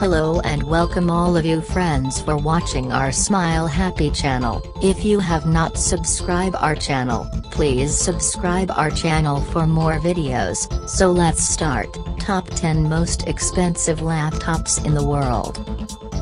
Hello and welcome all of you friends for watching our Smile Happy channel. If you have not subscribe our channel, please subscribe our channel for more videos. So let's start. Top 10 most expensive laptops in the world.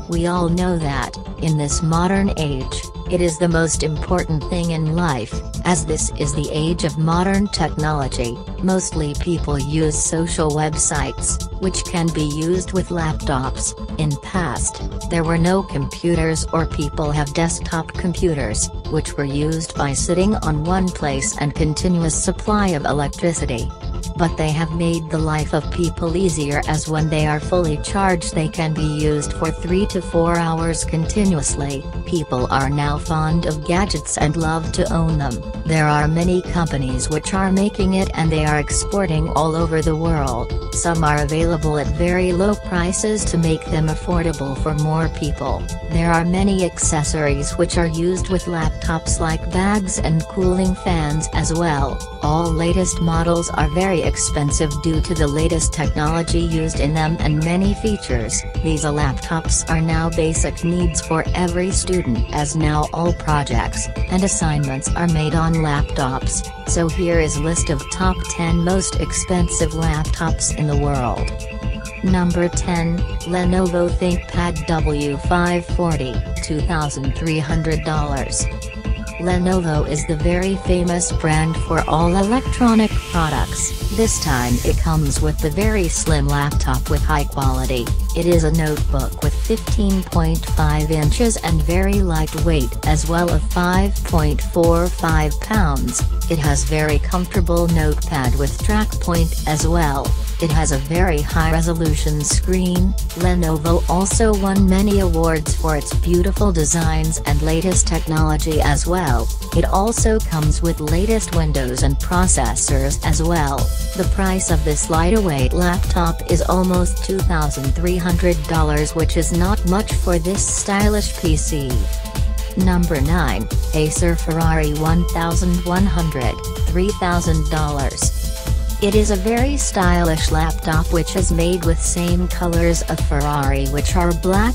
We all know that, in this modern age, it is the most important thing in life, as this is the age of modern technology. Mostly people use social websites, which can be used with laptops. In past, there were no computers or people have desktop computers, which were used by sitting on one place and continuous supply of electricity but they have made the life of people easier as when they are fully charged they can be used for 3 to 4 hours continuously. People are now fond of gadgets and love to own them. There are many companies which are making it and they are exporting all over the world. Some are available at very low prices to make them affordable for more people. There are many accessories which are used with laptops like bags and cooling fans as well. All latest models are very expensive due to the latest technology used in them and many features. These laptops are now basic needs for every student as now all projects and assignments are made on laptops, so here is list of top 10 most expensive laptops in the world. Number 10, Lenovo ThinkPad W540, $2,300. Lenovo is the very famous brand for all electronic products. This time it comes with the very slim laptop with high quality. It is a notebook with 15.5 inches and very lightweight as well of 5.45 pounds. It has very comfortable notepad with track point as well. It has a very high-resolution screen. Lenovo also won many awards for its beautiful designs and latest technology as well. It also comes with latest Windows and processors as well. The price of this lightweight laptop is almost $2,300 which is not much for this stylish PC. Number 9, Acer Ferrari 1100, $3,000. It is a very stylish laptop which is made with same colors of Ferrari which are black,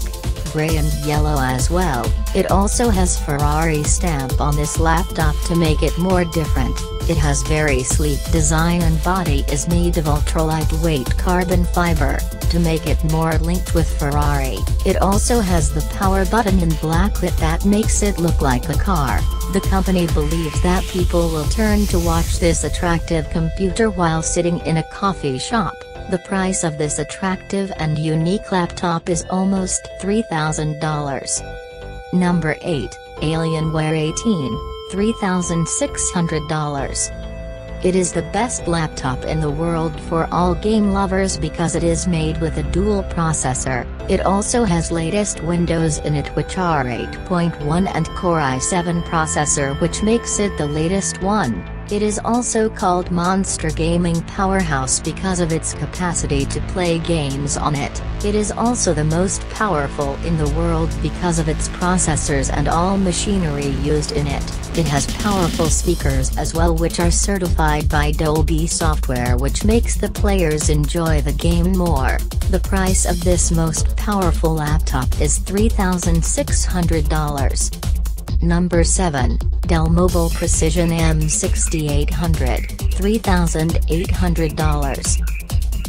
gray and yellow as well. It also has Ferrari stamp on this laptop to make it more different. It has very sleek design and body is made of ultra lightweight carbon fiber, to make it more linked with Ferrari. It also has the power button in black that makes it look like a car. The company believes that people will turn to watch this attractive computer while sitting in a coffee shop. The price of this attractive and unique laptop is almost $3,000. Number 8, Alienware 18, $3,600. It is the best laptop in the world for all game lovers because it is made with a dual processor, it also has latest Windows in it which are 8.1 and Core i7 processor which makes it the latest one. It is also called Monster Gaming Powerhouse because of its capacity to play games on it. It is also the most powerful in the world because of its processors and all machinery used in it. It has powerful speakers as well which are certified by Dolby software which makes the players enjoy the game more. The price of this most powerful laptop is $3,600. Number 7, Dell Mobile Precision M6800, $3,800.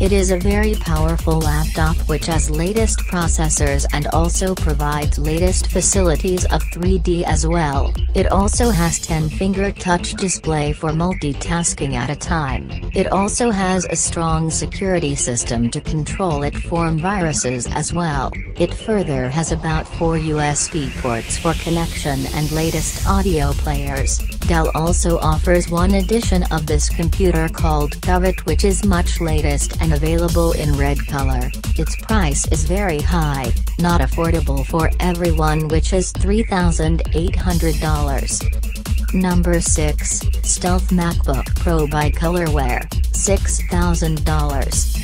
It is a very powerful laptop which has latest processors and also provides latest facilities of 3D as well. It also has 10-finger touch display for multitasking at a time. It also has a strong security system to control it from viruses as well. It further has about 4 USB ports for connection and latest audio players. Dell also offers one edition of this computer called Covet which is much latest and available in red color. Its price is very high, not affordable for everyone which is $3,800. Number 6, Stealth MacBook Pro by Colorware, $6,000.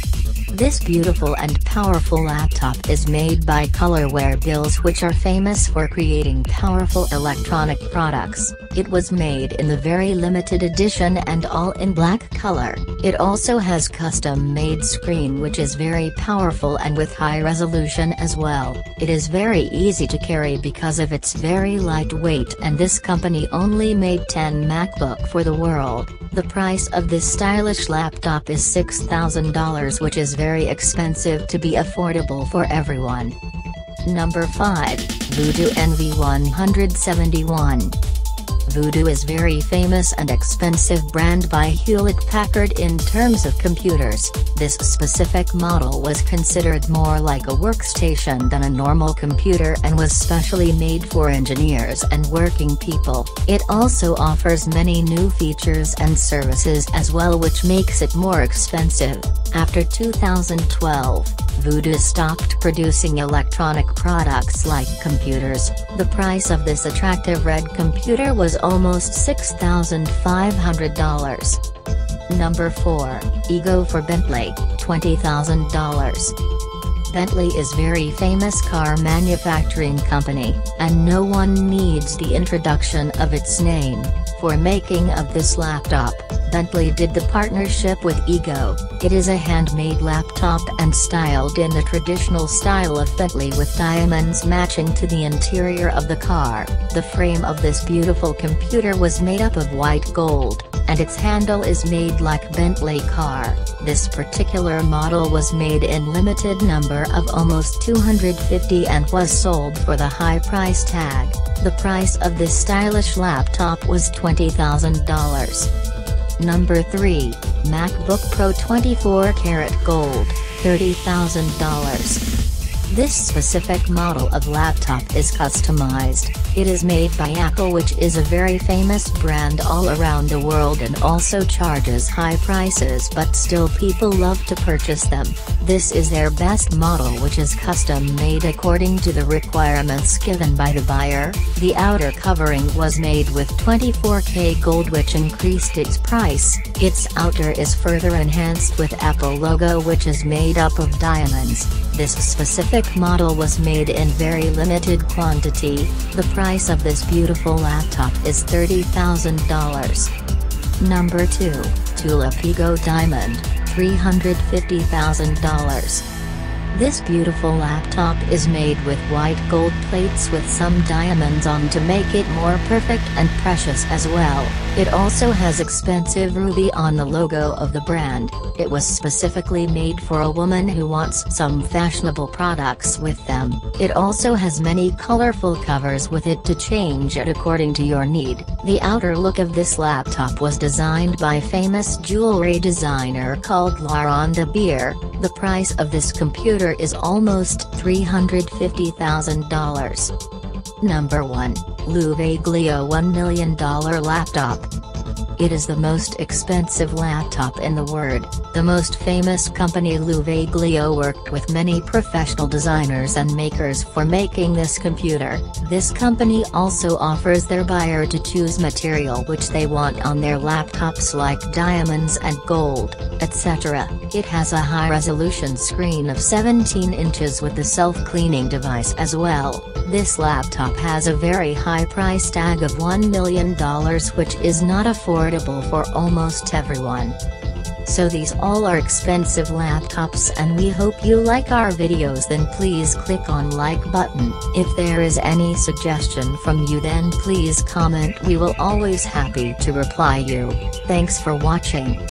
This beautiful and powerful laptop is made by Colorware Bills which are famous for creating powerful electronic products. It was made in the very limited edition and all in black color. It also has custom made screen which is very powerful and with high resolution as well. It is very easy to carry because of its very lightweight and this company only made 10 MacBook for the world. The price of this stylish laptop is $6,000 which is very expensive to be affordable for everyone. Number 5, Voodoo NV171. Voodoo is very famous and expensive brand by Hewlett-Packard in terms of computers. This specific model was considered more like a workstation than a normal computer and was specially made for engineers and working people. It also offers many new features and services as well which makes it more expensive. After 2012, Voodoo stopped producing electronic products like computers. The price of this attractive red computer was almost $6,500. Number 4, Ego for Bentley, $20,000. Bentley is very famous car manufacturing company, and no one needs the introduction of its name, for making of this laptop. Bentley did the partnership with Ego. It is a handmade laptop and styled in the traditional style of Bentley with diamonds matching to the interior of the car. The frame of this beautiful computer was made up of white gold, and its handle is made like Bentley car. This particular model was made in limited number of almost 250 and was sold for the high price tag. The price of this stylish laptop was $20,000. Number 3, MacBook Pro 24 karat gold, $30,000. This specific model of laptop is customized, it is made by Apple which is a very famous brand all around the world and also charges high prices but still people love to purchase them. This is their best model which is custom made according to the requirements given by the buyer. The outer covering was made with 24K gold which increased its price. Its outer is further enhanced with Apple logo which is made up of diamonds. This specific model was made in very limited quantity. The price of this beautiful laptop is $30,000. Number 2, Tulip Ego Diamond, $350,000. This beautiful laptop is made with white gold plates with some diamonds on to make it more perfect and precious as well. It also has expensive ruby on the logo of the brand. It was specifically made for a woman who wants some fashionable products with them. It also has many colorful covers with it to change it according to your need. The outer look of this laptop was designed by famous jewelry designer called Laurent de Beer. The price of this computer is almost $350,000. Number 1, Luvaglio $1 million laptop. It is the most expensive laptop in the world. The most famous company Luvaglio worked with many professional designers and makers for making this computer. This company also offers their buyer to choose material which they want on their laptops like diamonds and gold, etc. It has a high-resolution screen of 17 inches with a self-cleaning device as well. This laptop has a very high price tag of $1 million which is not affordable for almost everyone. So these all are expensive laptops and we hope you like our videos then please click on like button. If there is any suggestion from you then please comment we will always happy to reply you. Thanks for watching.